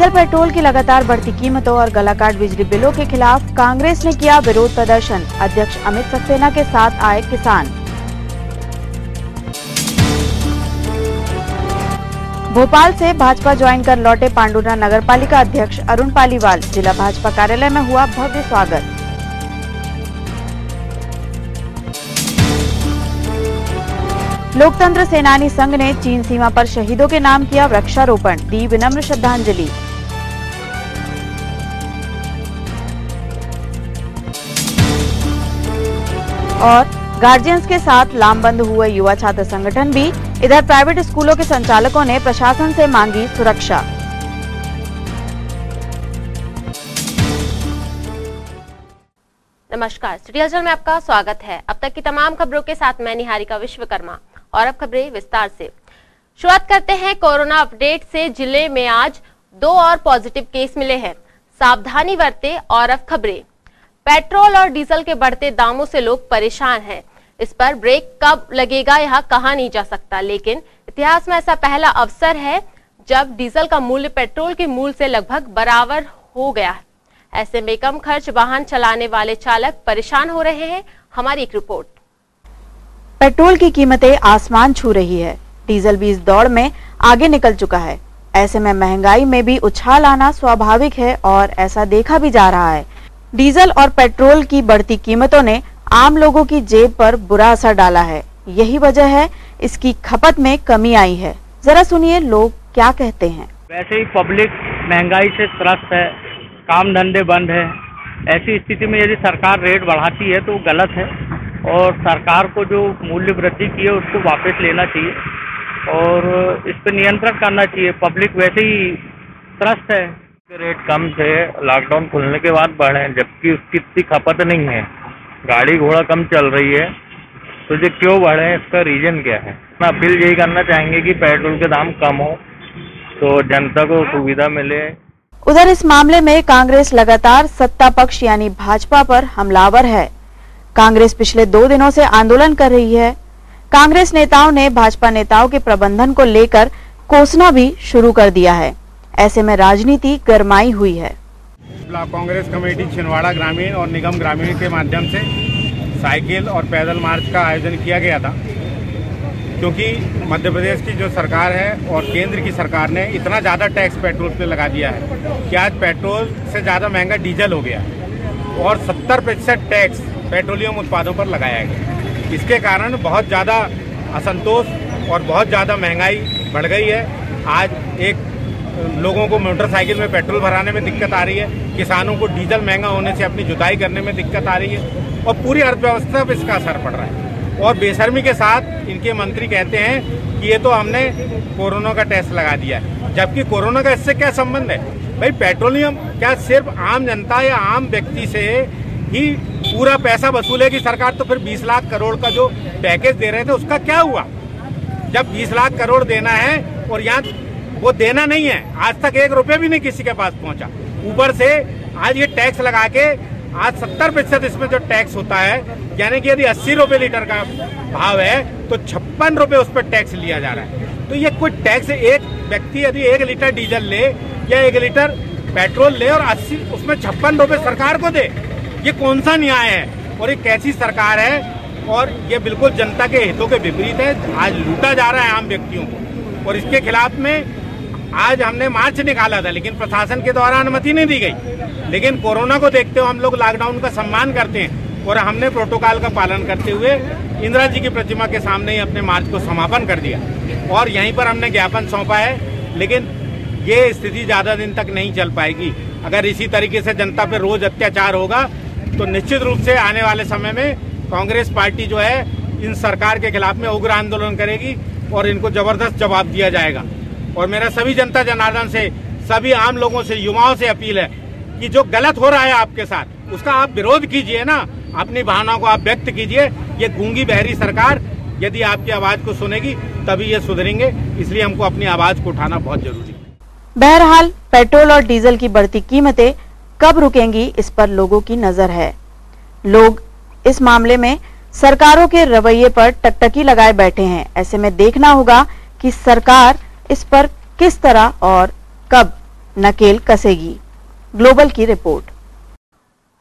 Diesel petrol की लगातार बढ़ती कीमतों और गलाकाट बिजली बिलों के खिलाफ कांग्रेस ने किया विरोध प्रदर्शन। अध्यक्ष अमित सक्सेना के साथ आए किसान। भोपाल से भाजपा ज्वाइन कर लौटे पांडुना नगर पालिका अध्यक्ष अरुण पालीवाल। जिला भाजपा कार्यालय में हुआ भव्य स्वागत। लोकतंत्र सेनानी संघ ने चीन सीमा पर शहीदों के नाम किया वृक्षारोपण। दी विनम्र श्रद्धांजलि। और गार्जियंस के साथ लामबंद हुए युवा छात्र संगठन भी। इधर प्राइवेट स्कूलों के संचालकों ने प्रशासन से मांगी सुरक्षा। नमस्कार हलचल में आपका स्वागत है। अब तक की तमाम खबरों के साथ मैं निहारिका विश्वकर्मा और अब खबरें विस्तार से। शुरुआत करते हैं कोरोना अपडेट से। ज़िले में आज दो और पॉजिटिव केस मिले हैं। सावधानी बरते और अब खबरें। पेट्रोल और डीजल के बढ़ते दामों से लोग परेशान हैं। इस पर ब्रेक कब लगेगा, यह कहा नहीं जा सकता। लेकिन इतिहास में ऐसा पहला अवसर है जब डीजल का मूल्य पेट्रोल के मूल्य से लगभग बराबर हो गया ऐसे में कम खर्च वाहन चलाने वाले चालक परेशान हो रहे हैं। हमारी एक रिपोर्ट। पेट्रोल की कीमतें आसमान छू रही है। डीजल भी इस दौड़ में आगे निकल चुका है। ऐसे में महँगाई में भी उछाल आना स्वाभाविक है और ऐसा देखा भी जा रहा है। डीजल और पेट्रोल की बढ़ती कीमतों ने आम लोगों की जेब पर बुरा असर डाला है। यही वजह है, इसकी खपत में कमी आई है। जरा सुनिए लोग क्या कहते हैं। वैसे ही पब्लिक महँगाई से त्रस्त है, काम धंधे बंद है। ऐसी स्थिति में यदि सरकार रेट बढ़ाती है तो गलत है। और सरकार को जो मूल्य वृद्धि की है, उसको वापस लेना चाहिए। और इस पर नियंत्रण करना चाहिए। पब्लिक वैसे ही त्रस्त है। रेट कम थे लॉकडाउन खुलने के बाद बढ़े, जबकि उसकी इतनी खपत नहीं है। गाड़ी घोड़ा कम चल रही है तो ये क्यों बढ़े, इसका रीजन क्या है? अपील यही करना चाहेंगे कि पेट्रोल के दाम कम हो तो जनता को सुविधा मिले। उधर इस मामले में कांग्रेस लगातार सत्ता पक्ष यानी भाजपा पर हमलावर है। कांग्रेस पिछले दो दिनों से आंदोलन कर रही है। कांग्रेस नेताओं ने भाजपा नेताओं के प्रबंधन को लेकर कोसना भी शुरू कर दिया है। ऐसे में राजनीति गरमाई हुई है। ब्लॉक कांग्रेस कमेटी छिंदवाड़ा ग्रामीण और निगम ग्रामीण के माध्यम से साइकिल और पैदल मार्च का आयोजन किया गया था, क्योंकि मध्य प्रदेश की जो सरकार है और केंद्र की सरकार ने इतना ज़्यादा टैक्स पेट्रोल पे लगा दिया है कि आज पेट्रोल से ज़्यादा महँगा डीजल हो गया और 70 प्रतिशत टैक्स पेट्रोलियम उत्पादों पर लगाया गया। इसके कारण बहुत ज़्यादा असंतोष और बहुत ज़्यादा महँगाई बढ़ गई है। आज एक लोगों को मोटरसाइकिल में पेट्रोल भराने में दिक्कत आ रही है, किसानों को डीजल महँगा होने से अपनी जुताई करने में दिक्कत आ रही है और पूरी अर्थव्यवस्था पर इसका असर पड़ रहा है। और बेशर्मी के साथ इनके मंत्री कहते हैं कि ये तो हमने कोरोना का टेस्ट लगा दिया है। जबकि कोरोना का इससे क्या संबंध है? भाई, पेट्रोलियम क्या सिर्फ़ आम जनता या आम व्यक्ति से ही पूरा पैसा वसूलेगी सरकार? तो फिर 20 लाख करोड़ का जो पैकेज दे रहे थे, उसका क्या हुआ? जब 20 लाख करोड़ देना है और यहाँ वो देना नहीं है। आज तक एक रुपये भी नहीं किसी के पास पहुँचा। ऊपर से आज ये टैक्स लगा के आज सत्तर प्रतिशत इसमें जो टैक्स होता है, यानी कि यदि अस्सी रुपए लीटर का भाव है तो छप्पन रुपए उस पर टैक्स लिया जा रहा है। तो ये कोई टैक्स एक व्यक्ति यदि एक लीटर डीजल ले या एक लीटर पेट्रोल ले और अस्सी, उसमें छप्पन रुपए सरकार को दे, ये कौन सा न्याय है? और ये कैसी सरकार है? और ये बिल्कुल जनता के हितों के विपरीत है। आज लूटा जा रहा है आम व्यक्तियों को। और इसके खिलाफ में आज हमने मार्च निकाला था, लेकिन प्रशासन के द्वारा अनुमति नहीं दी गई। लेकिन कोरोना को देखते हुए हम लोग लॉकडाउन का सम्मान करते हैं और हमने प्रोटोकॉल का पालन करते हुए इंदिरा जी की प्रतिमा के सामने ही अपने मार्च को समापन कर दिया। और यहीं पर हमने ज्ञापन सौंपा है, लेकिन ये स्थिति ज़्यादा दिन तक नहीं चल पाएगी। अगर इसी तरीके से जनता पर रोज अत्याचार होगा तो निश्चित रूप से आने वाले समय में कांग्रेस पार्टी जो है, इन सरकार के खिलाफ में उग्र आंदोलन करेगी और इनको ज़बरदस्त जवाब दिया जाएगा। और मेरा सभी जनता जनार्दन से, सभी आम लोगों से, युवाओं से अपील है कि जो गलत हो रहा है आपके साथ, उसका आप विरोध कीजिए ना। अपनी भावनाओं को आप व्यक्त कीजिए। ये गूँगी बहरी सरकार यदि आपकी आवाज़ को सुनेगी, तभी ये सुधरेंगे। इसलिए हमको अपनी आवाज़ को उठाना बहुत ज़रूरी है। बहरहाल, पेट्रोल और डीजल की बढ़ती कीमतें कब रुकेंगी, इस पर लोगों की नज़र है। लोग इस मामले में सरकारों के रवैये पर टकटकी लगाए बैठे हैं। ऐसे में देखना होगा कि सरकार इस पर किस तरह और कब नकेल कसेगी? ग्लोबल की रिपोर्ट।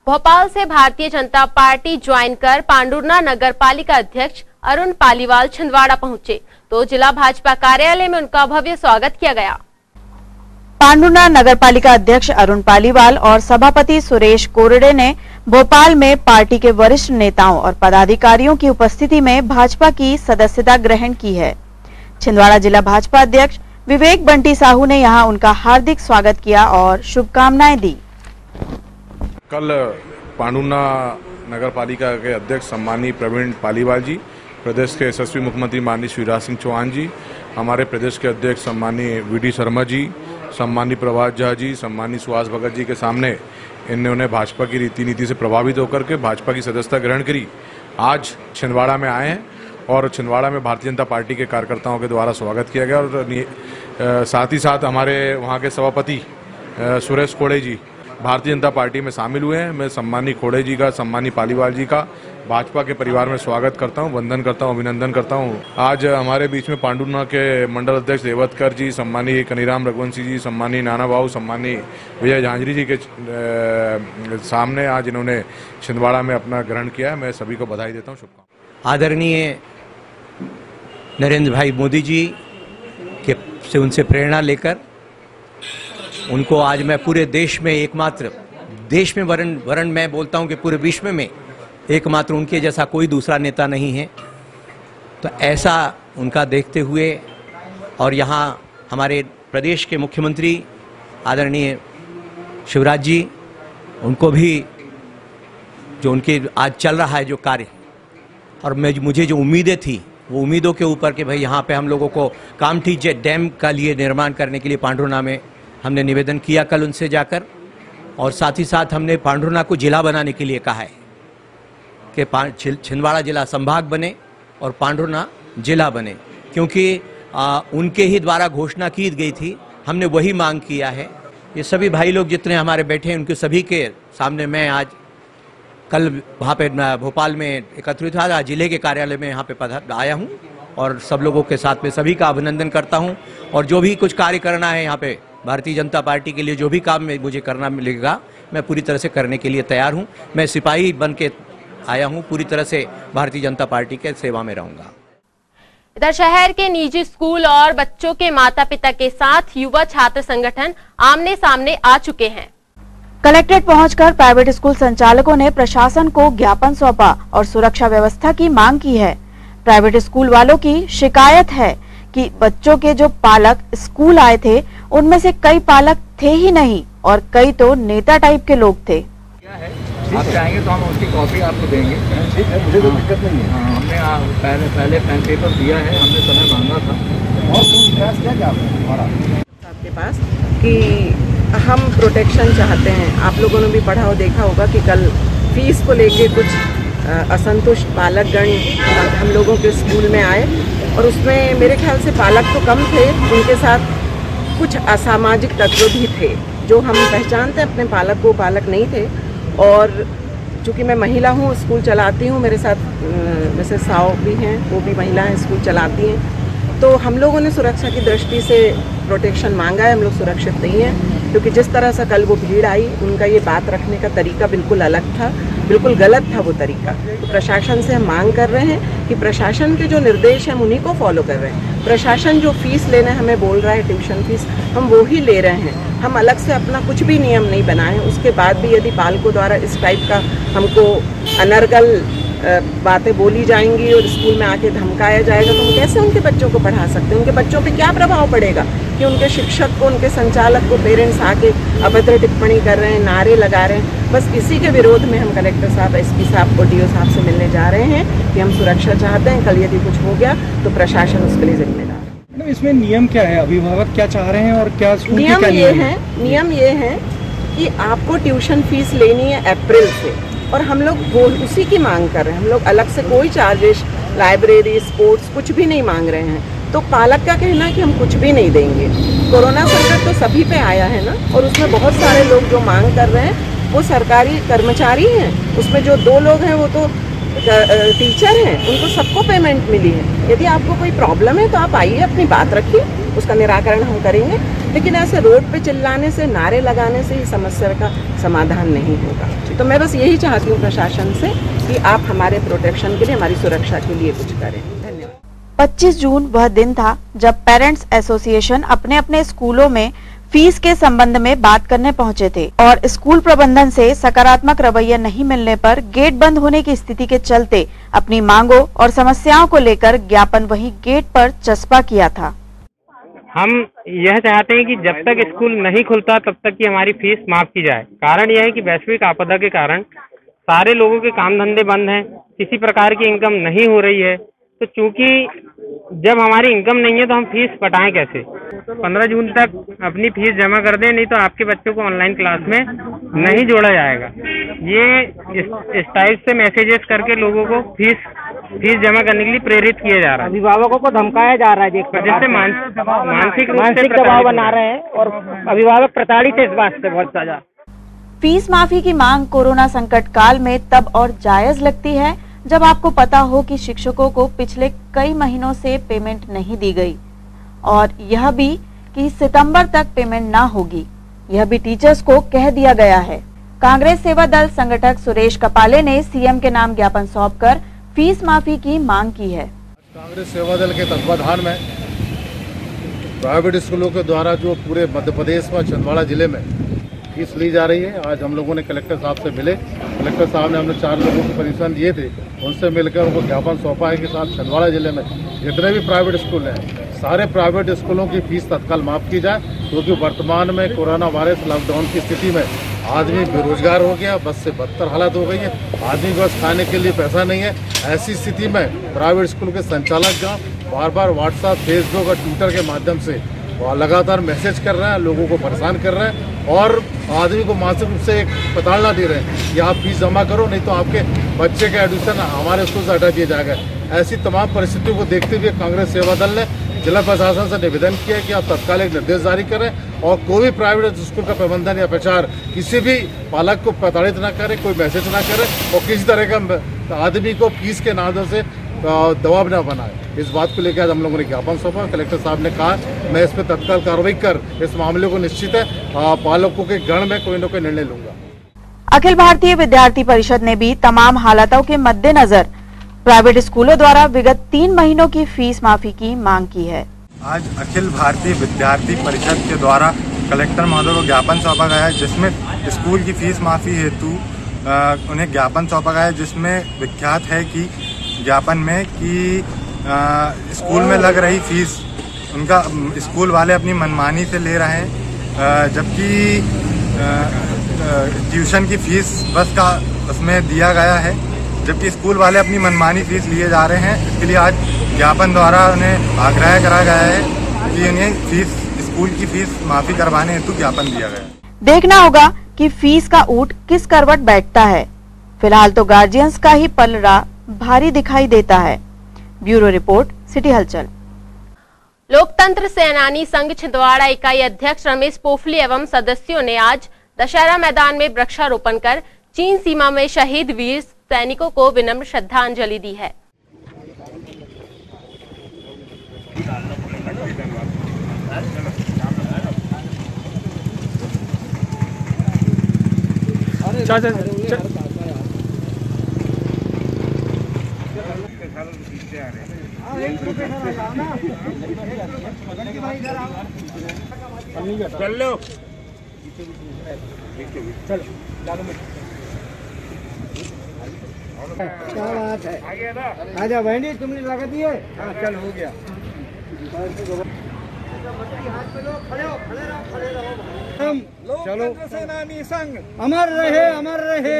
भोपाल से भारतीय जनता पार्टी ज्वाइन कर पांडुरना नगर पालिका अध्यक्ष अरुण पालीवाल छिंदवाड़ा पहुँचे तो जिला भाजपा कार्यालय में उनका भव्य स्वागत किया गया। पांडुना नगर पालिका अध्यक्ष अरुण पालीवाल और सभापति सुरेश कोरडे ने भोपाल में पार्टी के वरिष्ठ नेताओं और पदाधिकारियों की उपस्थिति में भाजपा की सदस्यता ग्रहण की है। छिंदवाड़ा जिला भाजपा अध्यक्ष विवेक बंटी साहू ने यहाँ उनका हार्दिक स्वागत किया और शुभकामनाएँ दी। कल पांडुना नगर पालिका के अध्यक्ष सम्मानी प्रवीण पालीवाल जी, प्रदेश के यशस्वी मुख्यमंत्री माननीय शिवराज सिंह चौहान जी, हमारे प्रदेश के अध्यक्ष सम्मानी वीडी शर्मा जी, सम्मानी प्रभात झा जी, सम्मानी सुहास भगत जी के सामने इन्होंने भाजपा की रीति नीति से प्रभावित होकर के भाजपा की सदस्यता ग्रहण करी। आज छिंदवाड़ा में आए हैं। और छिंदवाड़ा में भारतीय जनता पार्टी के कार्यकर्ताओं के द्वारा स्वागत किया गया और साथ ही साथ हमारे वहाँ के सभापति सुरेश कोड़े जी भारतीय जनता पार्टी में शामिल हुए हैं। मैं सम्मानी खोड़े जी का, सम्मानी पालीवाल जी का, भाजपा के परिवार में स्वागत करता हूँ, वंदन करता हूँ, अभिनंदन करता हूँ। आज हमारे बीच में पांडुना के मंडल अध्यक्ष देवतकर जी, सम्मानी कनीराम रघुवंशी जी, सम्मानी नाना बाबू सम्मानी विजय झांझरी जी के सामने आज इन्होंने छिंदवाड़ा में अपना ग्रहण किया है। मैं सभी को बधाई देता हूँ शुभकामना आदरणीय नरेंद्र भाई मोदी जी के से उनसे प्रेरणा लेकर उनको आज मैं पूरे देश में एकमात्र, देश में वरण वरण मैं बोलता हूँ कि पूरे विश्व में एकमात्र उनके जैसा कोई दूसरा नेता नहीं है। तो ऐसा उनका देखते हुए और यहाँ हमारे प्रदेश के मुख्यमंत्री आदरणीय शिवराज जी, उनको भी जो उनके आज चल रहा है जो कार्य, और मैं, मुझे जो उम्मीदें थी वो उम्मीदों के ऊपर कि भाई यहाँ पे हम लोगों को कामठी डैम का लिए निर्माण करने के लिए पांडुरना में हमने निवेदन किया कल उनसे जाकर। और साथ ही साथ हमने पांडुरना को जिला बनाने के लिए कहा है कि छिंदवाड़ा जिला संभाग बने और पांडुरना जिला बने। क्योंकि आ, उनके ही द्वारा घोषणा की गई थी हमने वही मांग किया है। ये सभी भाई लोग जितने हमारे बैठे हैं उनके सभी के सामने मैं आज कल वहाँ पे भोपाल में एकत्रित हुआ ज़िले के कार्यालय में यहाँ पे पद आया हूँ और सब लोगों के साथ में सभी का अभिनंदन करता हूँ। और जो भी कुछ कार्य करना है यहाँ पे, भारतीय जनता पार्टी के लिए जो भी काम मुझे करना मिलेगा, मैं पूरी तरह से करने के लिए तैयार हूँ। मैं सिपाही बन के आया हूँ, पूरी तरह से भारतीय जनता पार्टी के सेवा में रहूँगा। इधर शहर के निजी स्कूल और बच्चों के माता पिता के साथ युवा छात्र संगठन आमने सामने आ चुके हैं। कलेक्ट्रेट पहुंचकर प्राइवेट स्कूल संचालकों ने प्रशासन को ज्ञापन सौंपा और सुरक्षा व्यवस्था की मांग की है। प्राइवेट स्कूल वालों की शिकायत है कि बच्चों के जो पालक स्कूल आए थे उनमें से कई पालक थे ही नहीं और कई तो नेता टाइप के लोग थे। आप चाहेंगे तो हम उसकी कॉपी आपको देंगे। ठीक है मुझे कोई दिक्कत नहीं है। हाँ हमने पहले पहले पेन पेपर दिया है हमने समय मांगा था। और किया क्या आपके पास कि हम प्रोटेक्शन चाहते हैं। आप लोगों ने भी पढ़ा हो, देखा होगा कि कल फ़ीस को लेके कुछ असंतुष्ट पालकगण हम लोगों के स्कूल में आए और उसमें मेरे ख्याल से पालक तो कम थे, उनके साथ कुछ असामाजिक तत्व भी थे, जो हम पहचानते अपने पालक को, पालक नहीं थे। और चूँकि मैं महिला हूँ स्कूल चलाती हूँ, मेरे साथ वैसे साव भी हैं, वो भी महिला हैं स्कूल चलाती हैं। तो हम लोगों ने सुरक्षा की दृष्टि से प्रोटेक्शन मांगा है, हम लोग सुरक्षित नहीं हैं, क्योंकि जिस तरह से कल वो भीड़ आई, उनका ये बात रखने का तरीका बिल्कुल अलग था, बिल्कुल गलत था वो तरीका। तो प्रशासन से हम मांग कर रहे हैं कि प्रशासन के जो निर्देश हैं उन्हीं को फॉलो कर रहे हैं। प्रशासन जो फ़ीस लेने हमें बोल रहा है ट्यूशन फ़ीस हम वो ही ले रहे हैं। हम अलग से अपना कुछ भी नियम नहीं बनाए उसके बाद भी यदि पालकों द्वारा इस टाइप का हमको अनर्गल बातें बोली जाएँगी और स्कूल में आके धमकाया जाएगा तो हम कैसे उनके बच्चों को पढ़ा सकते हैं? उनके बच्चों पे क्या प्रभाव पड़ेगा कि उनके शिक्षक को उनके संचालक को पेरेंट्स आके अभद्र टिप्पणी कर रहे हैं नारे लगा रहे हैं? बस इसी के विरोध में हम कलेक्टर साहब एसपी साहब को डीओ साहब से मिलने जा रहे हैं कि हम सुरक्षा चाहते हैं। कल यदि कुछ हो गया तो प्रशासन उसके लिए जिम्मेदार है। इसमें नियम क्या है? अभिभावक क्या चाह रहे हैं और क्या नियम ये है नियम ये है कि आपको ट्यूशन फ़ीस लेनी है अप्रैल से। और हम लोग वो उसी की मांग कर रहे हैं। हम लोग अलग से कोई चार्जेस लाइब्रेरी स्पोर्ट्स कुछ भी नहीं मांग रहे हैं। तो पालक का कहना है कि हम कुछ भी नहीं देंगे। कोरोना संकट तो सभी पे आया है ना? और उसमें बहुत सारे लोग जो मांग कर रहे हैं, वो सरकारी कर्मचारी हैं। उसमें जो दो लोग हैं, वो तो टीचर हैं। उनको सबको पेमेंट मिली है। यदि आपको कोई प्रॉब्लम है तो आप आइए, अपनी बात रखिए। उसका निराकरण हम करेंगे। लेकिन ऐसे रोड पे चिल्लाने से, नारे लगाने से ही समस्या का समाधान नहीं होगा। तो मैं बस यही चाहती हूँ प्रशासन से कि आप हमारे प्रोटेक्शन के लिए, हमारी सुरक्षा के लिए कुछ करें। धन्यवाद। 25 जून वह दिन था जब पेरेंट्स एसोसिएशन अपने अपने स्कूलों में फ़ीस के संबंध में बात करने पहुँचे थे और स्कूल प्रबंधन से सकारात्मक रवैया नहीं मिलने पर गेट बंद होने की स्थिति के चलते अपनी मांगों और समस्याओं को लेकर ज्ञापन वहीं गेट पर चस्पा किया था। हम यह चाहते हैं कि जब तक स्कूल नहीं खुलता तब तक की हमारी फ़ीस माफ़ की जाए। कारण यह है कि वैश्विक आपदा के कारण सारे लोगों के काम धंधे बंद हैं किसी प्रकार की इनकम नहीं हो रही है। तो चूँकि जब हमारी इनकम नहीं है तो हम फ़ीस पटाएँ कैसे? पंद्रह जून तक अपनी फ़ीस जमा कर दें नहीं तो आपके बच्चों को ऑनलाइन क्लास में नहीं जोड़ा जाएगा। ये इस, इस टाइप से मैसेजेस करके लोगों को फ़ीस फ़ीस जमा करने के लिए प्रेरित किया जा रहा है। अभिभावकों को धमकाया जा रहा है जिससे मानसिक मानसिक दबाव बना रहे हैं और अभिभावक प्रताड़ित है इस बात से बहुत ज़्यादा। फ़ीस माफ़ी की मांग कोरोना संकट काल में तब और जायज़ लगती है जब आपको पता हो कि शिक्षकों को पिछले कई महीनों से पेमेंट नहीं दी गई। और यह भी कि सितंबर तक पेमेंट ना होगी। यह भी टीचर्स को कह दिया गया है। कांग्रेस सेवा दल संगठक सुरेश कपाले ने सीएम के नाम ज्ञापन सौंपकर फ़ीस माफ़ी की मांग की है। कांग्रेस सेवा दल के तत्वाधान में प्राइवेट स्कूलों के द्वारा जो पूरे मध्य प्रदेश व छिंदवाड़ा ज़िले में फ़ीस ली जा रही है, आज हम लोगों ने कलेक्टर साहब से मिले। कलेक्टर साहब ने हमने चार लोगों को परमिशन दिए थे। उनसे मिलकर उनको ज्ञापन सौंपा है कि साहब, छिंदवाड़ा ज़िले में जितने भी प्राइवेट स्कूल हैं, सारे प्राइवेट स्कूलों की फ़ीस तत्काल माफ़ की जाए, क्योंकि वर्तमान में कोरोना वायरस लॉकडाउन की स्थिति में आदमी बेरोजगार हो गया, बस से बदतर हालत हो गई है। आदमी पास खाने के लिए पैसा नहीं है। ऐसी स्थिति में प्राइवेट स्कूल के संचालक जहाँ बार बार व्हाट्सएप फेसबुक और ट्विटर के माध्यम से लगातार मैसेज कर रहे हैं, लोगों को परेशान कर रहे हैं और आदमी को मानसिक रूप से एक प्रताड़ना दे रहे हैं कि आप फ़ीस जमा करो, नहीं तो आपके बच्चे का एडमिशन हमारे स्कूल से हटा दिया जाएगा। ऐसी तमाम परिस्थितियों को देखते हुए कांग्रेस सेवा दल ने जिला प्रशासन से निवेदन किया कि आप तत्काल एक निर्देश जारी करें। और कोई भी प्राइवेट स्कूल का प्रबंधन या प्रचार किसी भी पालक को प्रताड़ित ना करे, कोई मैसेज ना करे और किसी तरह का आदमी को फ़ीस के नादों से दबाव न बनाए। इस बात को लेकर आज हम लोगों ने ज्ञापन सौंपा। कलेक्टर साहब ने कहा, मैं इस पर तत्काल कार्रवाई कर, इस मामले को निश्चित है पालकों के गण में कोई न कोई निर्णय लूँगा। अखिल भारतीय विद्यार्थी परिषद ने भी तमाम हालातों के मद्देनजर प्राइवेट स्कूलों द्वारा विगत तीन महीनों की फ़ीस माफ़ी की मांग की है। आज अखिल भारतीय विद्यार्थी परिषद के द्वारा कलेक्टर महोदय को ज्ञापन सौंपा गया है, जिसमें स्कूल की फ़ीस माफ़ी हेतु उन्हें ज्ञापन सौंपा गया है, जिसमें विख्यात है कि, ज्ञापन में कि स्कूल में लग रही फ़ीस, उनका, स्कूल वाले अपनी मनमानी से ले रहे हैं जबकि ट्यूशन की फ़ीस बस का उसमें दिया गया है, जबकि स्कूल वाले अपनी मनमानी फ़ीस लिए जा रहे हैं, इसके लिए आज ज्ञापन द्वारा उन्हें आग्रह करा गया है कि उन्हें फ़ीस स्कूल की फ़ीस माफ़ी करवाने हेतु ज्ञापन दिया गया देखना होगा कि फ़ीस का ऊट किस करवट बैठता है। फ़िलहाल तो गार्जियंस का ही पलड़ा भारी दिखाई देता है। ब्यूरो रिपोर्ट सिटी हलचल। लोकतंत्र सेनानी संघ छिंदवाड़ा इकाई अध्यक्ष रमेश पोफली एवं सदस्यों ने आज दशहरा मैदान में वृक्षारोपण कर चीन सीमा में शहीद वीर सैनिकों को विनम्र श्रद्धांजलि दी है। क्या बात है? आजा बहनी तुमने लगा दिए हाँ चल हो गया। हम चलो। सेनानी संघ। अमर रहे अमर रहे।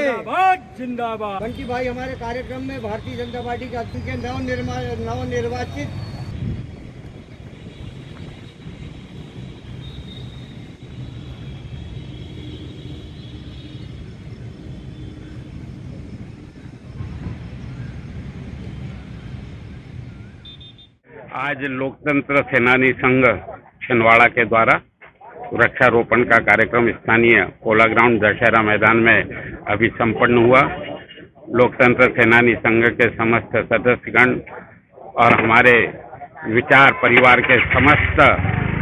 जिंदाबाद बंकी भाई हमारे कार्यक्रम में भारतीय जनता पार्टी के अध्यक्ष नव निर्माण नव निर्वाचित आज लोकतंत्र सेनानी संघ छिंदवाड़ा के द्वारा वृक्षारोपण का कार्यक्रम स्थानीय कोला ग्राउंड दशहरा मैदान में अभी संपन्न हुआ। लोकतंत्र सेनानी संघ के समस्त सदस्यगण और हमारे विचार परिवार के समस्त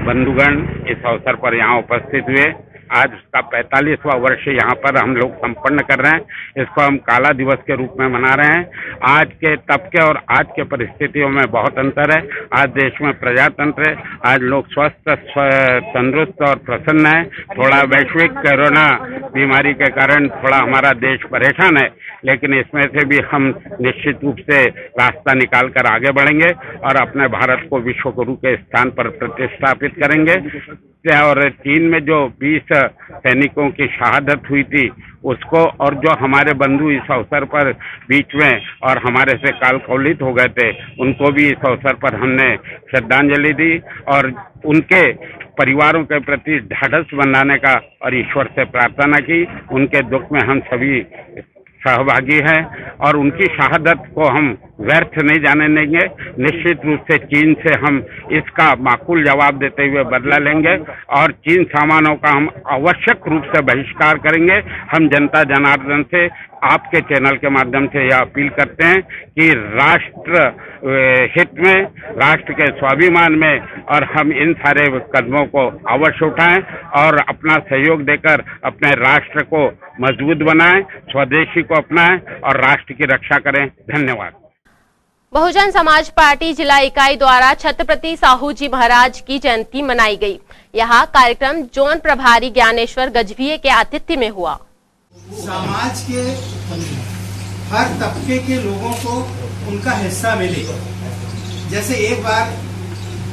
बंधुगण इस अवसर पर यहाँ उपस्थित हुए। आज उसका पैंतालीसवा वर्ष यहाँ पर हम लोग संपन्न कर रहे हैं। इसको हम काला दिवस के रूप में मना रहे हैं। आज के तब के और आज के परिस्थितियों में बहुत अंतर है। आज देश में प्रजातंत्र है। आज लोग स्वस्थ तंदुरुस्त और प्रसन्न है। थोड़ा वैश्विक कोरोना बीमारी के कारण थोड़ा हमारा देश परेशान है, लेकिन इसमें से भी हम निश्चित रूप से रास्ता निकाल कर आगे बढ़ेंगे और अपने भारत को विश्व गुरु के स्थान पर प्रतिष्ठापित करेंगे। और चीन में जो 20 सैनिकों की शहादत हुई थी, उसको और जो हमारे बंधु इस अवसर पर बीच में और हमारे से काल कौलित हो गए थे, उनको भी इस अवसर पर हमने श्रद्धांजलि दी और उनके परिवारों के प्रति ढाढ़स बनाने का और ईश्वर से प्रार्थना की। उनके दुख में हम सभी सहभागी हैं और उनकी शहादत को हम व्यर्थ नहीं जाने देंगे निश्चित रूप से चीन से हम इसका माकूल जवाब देते हुए बदला लेंगे और चीन सामानों का हम आवश्यक रूप से बहिष्कार करेंगे। हम जनता जनार्दन से आपके चैनल के माध्यम से यह अपील करते हैं कि राष्ट्र हित में, राष्ट्र के स्वाभिमान में और हम इन सारे कदमों को अवश्य उठाएँ और अपना सहयोग देकर अपने राष्ट्र को मज़बूत बनाएँ। स्वदेशी को अपनाएँ और राष्ट्र की रक्षा करें। धन्यवाद। बहुजन समाज पार्टी जिला इकाई द्वारा छत्रपति साहू जी महाराज की जयंती मनाई गई। यहाँ कार्यक्रम जोन प्रभारी ज्ञानेश्वर गजभिये के आतिथ्य में हुआ। समाज के हर तबके के लोगों को उनका हिस्सा मिले। जैसे एक बार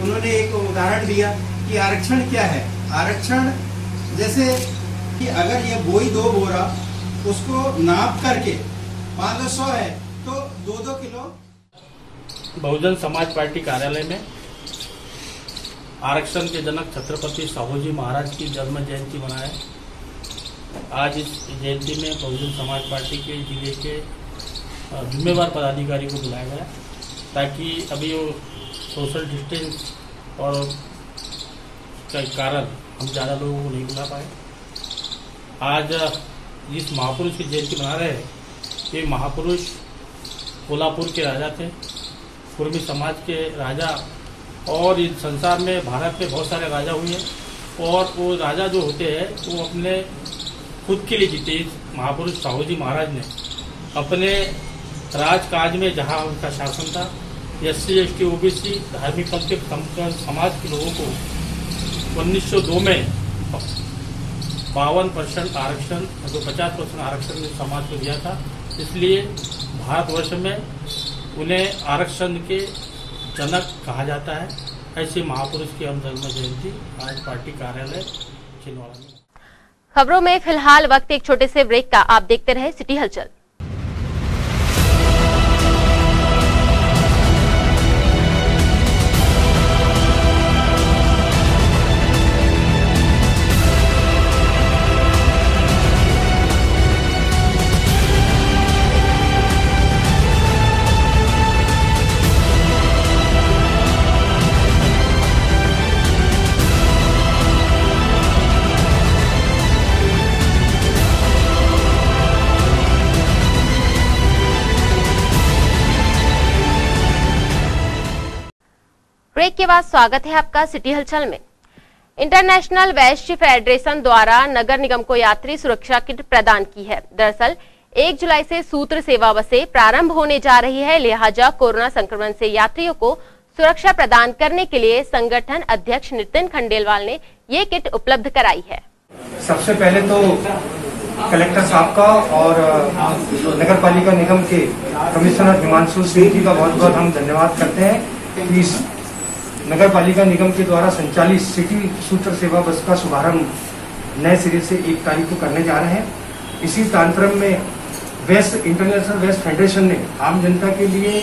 उन्होंने एक उदाहरण दिया कि आरक्षण क्या है? आरक्षण जैसे कि अगर ये बोई दो बोरा उसको नाप करके मान सौ है तो दो दो किलो। बहुजन समाज पार्टी कार्यालय में आरक्षण के जनक छत्रपति साहू जी महाराज की जन्म जयंती मनाए। आज इस जयंती में बहुजन समाज पार्टी के ज़िले के जिम्मेवार पदाधिकारी को बुलाया गया, ताकि अभी वो सोशल डिस्टेंस और कारण हम ज़्यादा लोगों को नहीं बुला पाए। आज जिस महापुरुष की जयंती मना रहे हैं, ये महापुरुष कोल्हापुर के राजा थे कुर्मी समाज के राजा, और इस संसार में भारत में बहुत सारे राजा हुए हैं, और वो राजा जो होते हैं, वो अपने खुद के लिए जीते इस महापुरुष साहू जी महाराज ने अपने राजकाज में जहाँ उनका शासन था S C S T O B C धार्मिक समाज के लोगों को 1902 में बावन परसेंट आरक्षण जो पचास परसेंट आरक्षण समाज को दिया था। इसलिए भारतवर्ष में उन्हें आरक्षण के जनक कहा जाता है। ऐसे महापुरुष की हम जन्म जयंती आज पार्टी कार्यालय छिंदवाड़ा में। खबरों में फ़िलहाल वक्त एक छोटे से ब्रेक का आप देखते रहे सिटी हलचल। ब्रेक के बाद स्वागत है आपका सिटी हलचल में। इंटरनेशनल वैश्य फेडरेशन द्वारा नगर निगम को यात्री सुरक्षा किट प्रदान की है। दरअसल, एक जुलाई से सूत्र सेवा बसें प्रारंभ होने जा रही है, लिहाजा कोरोना संक्रमण से यात्रियों को सुरक्षा प्रदान करने के लिए संगठन अध्यक्ष नितिन खंडेलवाल ने ये किट उपलब्ध कराई है। सबसे पहले तो कलेक्टर साहब का और नगर पालिका निगम के कमिश्नर हिमांशु सिंह जी का बहुत बहुत हम धन्यवाद करते हैं कि इस नगर पालिका निगम के द्वारा संचालित सिटी सूत्र सेवा बस का शुभारंभ नए सिरे से एक तारीख को करने जा रहे हैं। इसी कार्यक्रम में वेस्ट इंटरनेशनल वेस्ट फेडरेशन ने आम जनता के लिए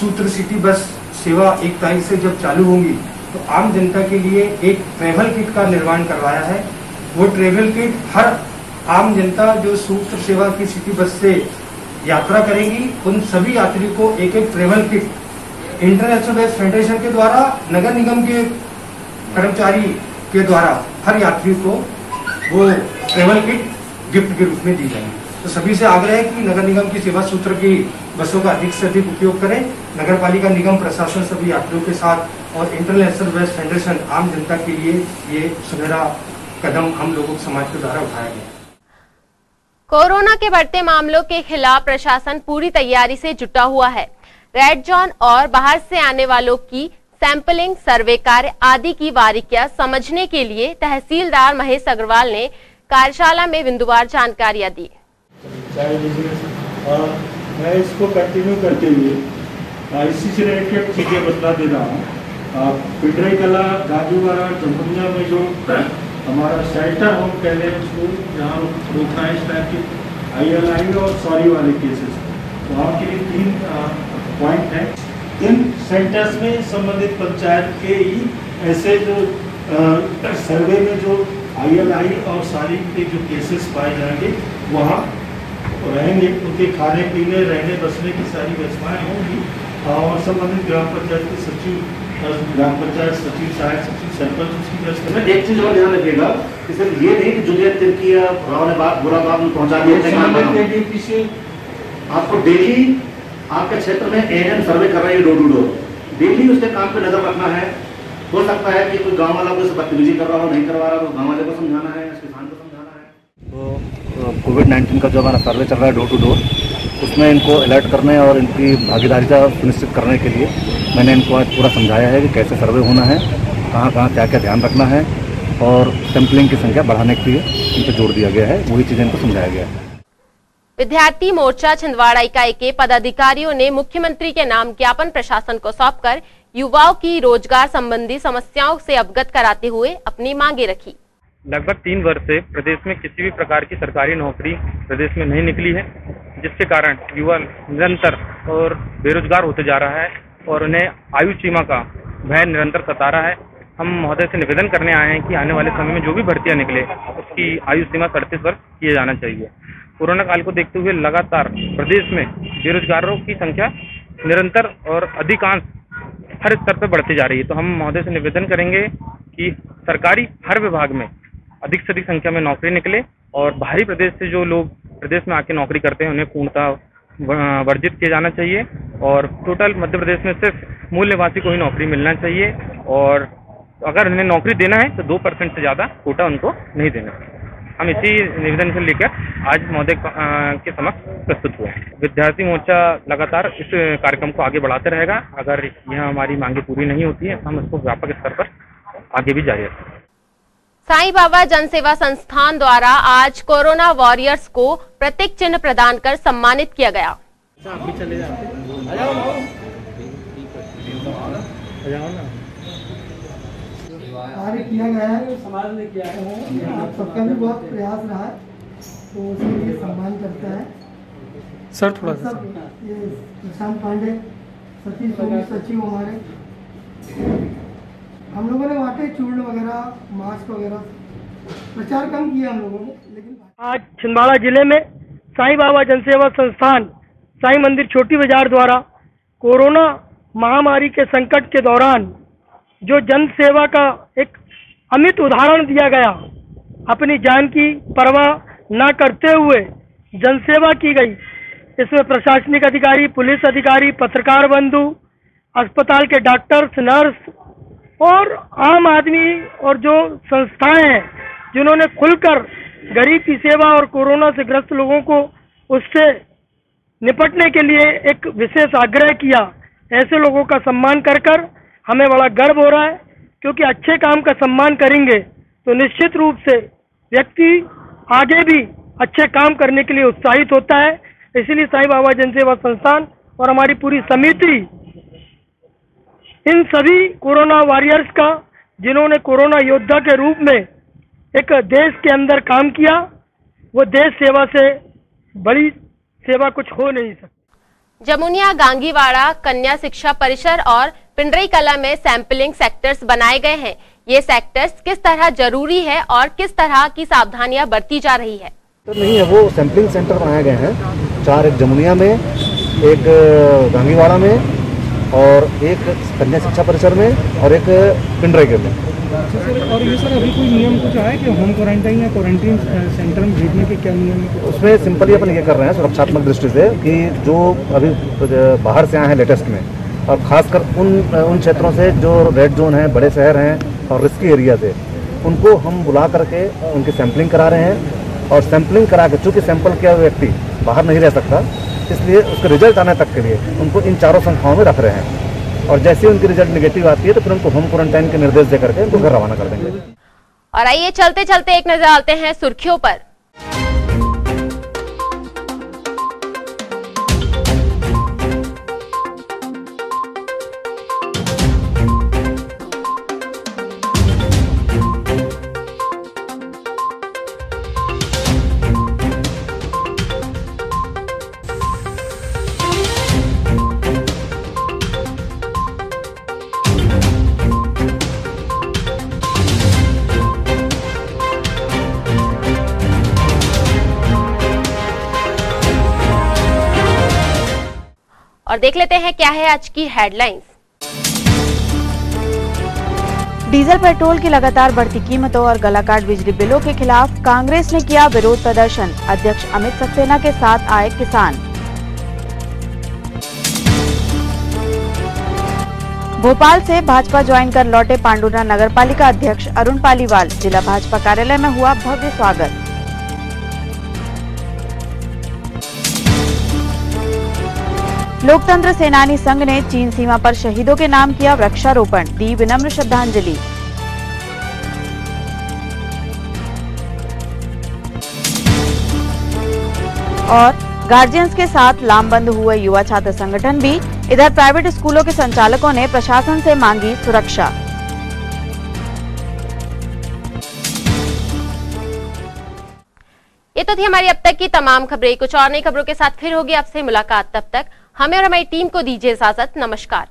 सूत्र सिटी बस सेवा एक तारीख से जब चालू होंगी तो आम जनता के लिए एक ट्रेवल किट का निर्माण करवाया है। वो ट्रेवल किट हर आम जनता जो सूत्र सेवा की सिटी बस से यात्रा करेंगी, उन सभी यात्री को एक एक travel kit international west federation के द्वारा, नगर निगम के कर्मचारी के द्वारा हर यात्री को वो ट्रेवल किट, गिफ्ट के रूप में दी जाएगी। तो सभी से आग्रह है कि नगर निगम की सेवा सूत्र की बसों का अधिक से अधिक उपयोग करें। नगर पालिका निगम, प्रशासन सभी यात्रियों के साथ और इंटरनेशनल वेस्ट फेडरेशन आम जनता के लिए ये सुनहरा कदम हम लोगों के समाज के द्वारा उठाया गया। कोरोना के बढ़ते मामलों के खिलाफ प्रशासन पूरी तैयारी से जुटा हुआ है। रेड जोन और बाहर से आने वालों की सैंपलिंग सर्वे कार्य आदि की बारीकियाँ समझने के लिए तहसीलदार महेश अग्रवाल ने कार्यशाला में बिंदुवार जानकारियाँ दी। मैं इसको कंटिन्यू करते हुए इसी से रिलेटेड चीज़ें बता दे रहा हूँ पिटराई कला गाजूवाड़ा जमुनिया में जो हमारा शेल्टर होम कह लें उसको जहाँ रोका है, इस टाइप के आई एल आई और सॉरी वाले केसेस वहाँ के लिए तीन पॉइंट हैं। इन सेंटर्स में संबंधित पंचायत के ही ऐसे जो आ, सर्वे में जो आई एल आई और सॉरी के जो केसेस पाए जाएँगे वहाँ रहेंगे उनके खाने पीने रहने बसने की सारी व्यवस्थाएँ होंगी। और संबंधित ग्राम पंचायत के सचिव ग्राम पंचायत सचिव सहायक सचिव सरपंच उसकी व्यवस्था में एक चीज़ और ध्यान रखिएगा कि सिर्फ़ ये नहीं कि जुलियत तिरकी या राव ने बात बुरा बात पहुँचा दिया आपको डेली आपके क्षेत्र में एएनएम सर्वे कर रही है डोर टू डोर डेली उसके काम पे नज़र रखना है। हो सकता है कि कोई गाँव वाला कोई बदतमीजी कर रहा हो, नहीं करवा रहा हो, गाँव वाले को समझाना है किसान को समझाना है। तो कोविड नाइन्टीन का जो हमारा सर्वे चल रहा है डोर टू डोर उसमें इनको अलर्ट करने और इनकी भागीदारिता सुनिश्चित करने के लिए मैंने इनको आज पूरा समझाया है कि कैसे सर्वे होना है, कहाँ कहाँ क्या क्या ध्यान रखना है और सैंपलिंग की संख्या बढ़ाने के लिए इन पर ज़ोर दिया गया है। वही चीज़ें इनको समझाया गया है। विद्यार्थी मोर्चा छिंदवाड़ा इकाई के पदाधिकारियों ने मुख्यमंत्री के नाम ज्ञापन प्रशासन को सौंपकर युवाओं की रोज़गार संबंधी समस्याओं से अवगत कराते हुए अपनी मांगे रखी। लगभग तीन वर्ष से प्रदेश में किसी भी प्रकार की सरकारी नौकरी प्रदेश में नहीं निकली है, जिसके कारण युवा निरंतर और बेरोजगार होते जा रहा है और उन्हें आयु सीमा का भय निरंतर सता रहा है। हम महोदय से निवेदन करने आए हैं कि आने वाले समय में जो भी भर्तियाँ निकले, उसकी आयु सीमा सड़तीस वर्ष किए जाना चाहिए। कोरोना काल को देखते हुए लगातार प्रदेश में बेरोजगारों की संख्या निरंतर और अधिकांश हर स्तर पर बढ़ती जा रही है। तो हम महोदय से निवेदन करेंगे कि सरकारी हर विभाग में अधिक से अधिक संख्या में नौकरी निकले और बाहरी प्रदेश से जो लोग प्रदेश में आके नौकरी करते हैं, उन्हें पूर्णतः वर्जित किया जाना चाहिए और टोटल मध्य प्रदेश में सिर्फ़ मूल निवासी को ही नौकरी मिलना चाहिए और अगर उन्हें नौकरी देना है तो दो परसेंट से ज़्यादा कोटा उनको नहीं देना हम इसी निवेदन से लेकर आज महोदय के समक्ष प्रस्तुत हुए विद्यार्थी मोर्चा लगातार इस कार्यक्रम को आगे बढ़ाते रहेगा। अगर यह हमारी मांगे पूरी नहीं होती है हम इसको व्यापक स्तर पर आगे भी जारी रखेंगे। साईं बाबा जनसेवा संस्थान द्वारा आज कोरोना वॉरियर्स को प्रतीक चिन्ह प्रदान कर सम्मानित किया गया। चले आ जाओ ना कार्य किया गया है समाज ने किया है? आप सबका भी बहुत प्रयास रहा है तो उसके लिए सम्मान करता है। सर थोड़ा सा ये प्रशांत पांडे सतीश सोनी सचिव हमारे। हम लोगों ने बांटे चूर्ण वगैरह मास्क वगैरह प्रचार कम किया हम लोगों ने लेकिन आज छिंदवाड़ा ज़िले में साईं बाबा जनसेवा संस्थान साईं मंदिर छोटी बाज़ार द्वारा कोरोना महामारी के संकट के दौरान जो जन सेवा का एक अमित उदाहरण दिया गया। अपनी जान की परवाह न करते हुए जनसेवा की गई। इसमें प्रशासनिक अधिकारी, पुलिस अधिकारी, पत्रकार बंधु, अस्पताल के डॉक्टर्स, नर्स और आम आदमी और जो संस्थाएँ हैं, जिन्होंने खुलकर गरीब की सेवा और कोरोना से ग्रस्त लोगों को उससे निपटने के लिए एक विशेष आग्रह किया, ऐसे लोगों का सम्मान कर कर हमें बड़ा गर्व हो रहा है, क्योंकि अच्छे काम का सम्मान करेंगे तो निश्चित रूप से व्यक्ति आगे भी अच्छे काम करने के लिए उत्साहित होता है। इसलिए साईं बाबा जनसेवा संस्थान और हमारी पूरी समिति, इन सभी कोरोना वॉरियर्स का, जिन्होंने कोरोना योद्धा के रूप में एक देश के अंदर काम किया, वो देश सेवा से बड़ी सेवा कुछ हो नहीं सकती। जमुनिया गांगीवाड़ा कन्या शिक्षा परिसर और पिंडरी कला में सैंपलिंग सेक्टर्स बनाए गए हैं। ये सेक्टर्स किस तरह ज़रूरी है और किस तरह की सावधानियाँ बरती जा रही है? तो नहीं है वो सैंपलिंग सेंटर बनाए गए हैं। चार एक जमुनिया में एक गांगीवाड़ा में और एक कन्या शिक्षा परिसर में और एक पिंडरे के में और ये सर अभी कोई नियम कुछ है कि होम क्वारंटाइन या क्वारंटाइन सेंटर में भेजने के क्या नियम है? उसमें सिंपली अपन ये कर रहे हैं सुरक्षात्मक दृष्टि से कि जो अभी बाहर से आए हैं लेटेस्ट में और खासकर उन उन क्षेत्रों से जो रेड जोन है, बड़े शहर हैं और रिस्की एरिया से उनको हम बुला करके उनकी सैंपलिंग करा रहे हैं और सैंपलिंग करा के चूँकि सैंपल किया व्यक्ति बाहर नहीं रह सकता, इसलिए उसके रिज़ल्ट आने तक के लिए उनको इन चारों संख्याओं में रख रहे हैं। और जैसे ही उनकी रिज़ल्ट निगेटिव आती है तो फिर उनको होम क्वारंटाइन के निर्देश दे करके उनको घर रवाना कर देंगे। और आइए चलते चलते एक नज़र डालते हैं सुर्खियों पर। देख लेते हैं क्या है आज की हेडलाइंस डीजल पेट्रोल की लगातार बढ़ती कीमतों और गलाकाट बिजली बिलों के खिलाफ कांग्रेस ने किया विरोध प्रदर्शन, अध्यक्ष अमित सक्सेना के साथ आए किसान. भोपाल से भाजपा ज्वाइन कर लौटे पांडुरा नगर पालिका अध्यक्ष अरुण पालीवाल, जिला भाजपा कार्यालय में हुआ भव्य स्वागत. लोकतंत्र सेनानी संघ ने चीन सीमा पर शहीदों के नाम किया वृक्षारोपण। दी विनम्र श्रद्धांजलि। और गार्जियंस के साथ लामबंद हुए युवा छात्र संगठन भी, इधर प्राइवेट स्कूलों के संचालकों ने प्रशासन से मांगी सुरक्षा। ये तो थी हमारी अब तक की तमाम खबरें। कुछ और नई खबरों के साथ फिर होगी आपसे मुलाकात। तब तक हमें और हमारी टीम को दीजिए इजाज़त। नमस्कार।